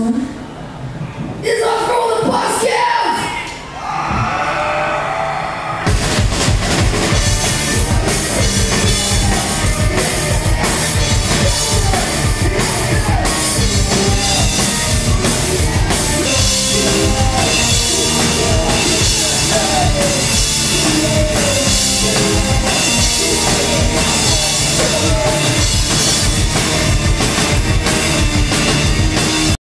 coração